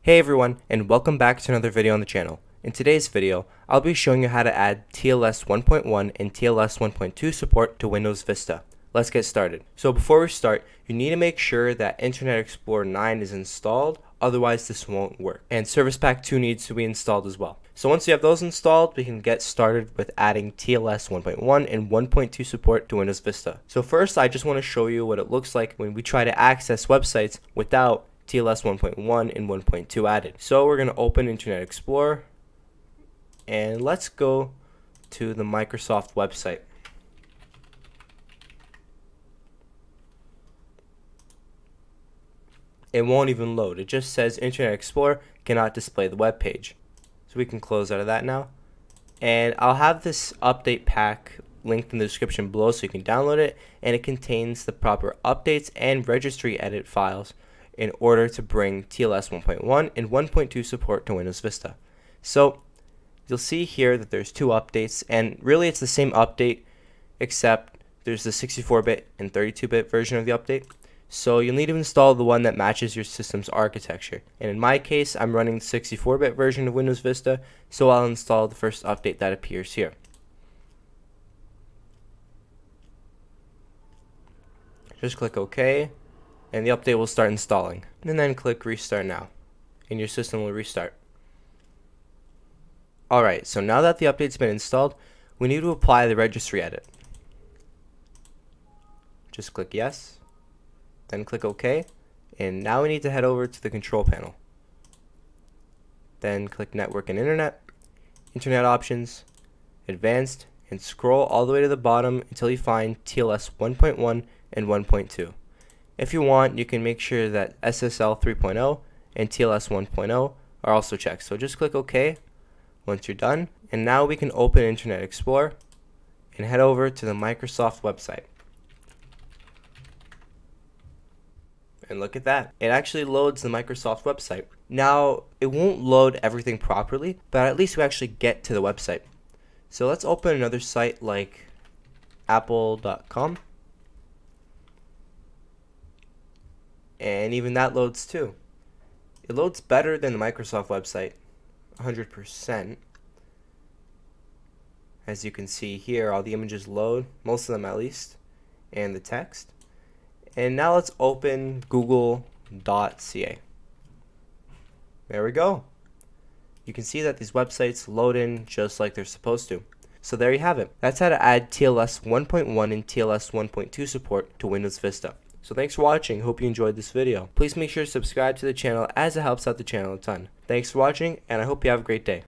Hey everyone, and welcome back to another video on the channel. In today's video, I'll be showing you how to add TLS 1.1 and TLS 1.2 support to Windows Vista. Let's get started. So before we start, you need to make sure that Internet Explorer 9 is installed, otherwise this won't work. And Service Pack 2 needs to be installed as well. So once you have those installed, we can get started with adding TLS 1.1 and 1.2 support to Windows Vista. So first, I just want to show you what it looks like when we try to access websites without TLS 1.1 and 1.2 added. So we're going to open Internet Explorer and let's go to the Microsoft website. It won't even load. It just says Internet Explorer cannot display the web page. So we can close out of that now. And I'll have this update pack linked in the description below so you can download it and it contains the proper updates and registry edit files in order to bring TLS 1.1 and 1.2 support to Windows Vista. So you'll see here that there's two updates and really it's the same update except there's the 64-bit and 32-bit version of the update. So you'll need to install the one that matches your system's architecture. And in my case, I'm running the 64-bit version of Windows Vista, so I'll install the first update that appears here. Just click OK, and the update will start installing. And then click restart now and your system will restart. Alright, so now that the update's been installed, we need to apply the registry edit. Just click yes, then click OK, and now we need to head over to the control panel. Then click network and internet, internet options, advanced, and scroll all the way to the bottom until you find TLS 1.1 and 1.2. If you want, you can make sure that SSL 3.0 and TLS 1.0 are also checked. So just click OK once you're done. And now we can open Internet Explorer and head over to the Microsoft website. And look at that. It actually loads the Microsoft website. Now, it won't load everything properly, but at least we actually get to the website. So let's open another site like apple.com. and even that loads too. It loads better than the Microsoft website, 100%. As you can see here, all the images load, most of them at least, and the text. And now let's open google.ca. There we go. You can see that these websites load in just like they're supposed to. So there you have it. That's how to add TLS 1.1 and TLS 1.2 support to Windows Vista. So thanks for watching, hope you enjoyed this video. Please make sure to subscribe to the channel as it helps out the channel a ton. Thanks for watching, and I hope you have a great day.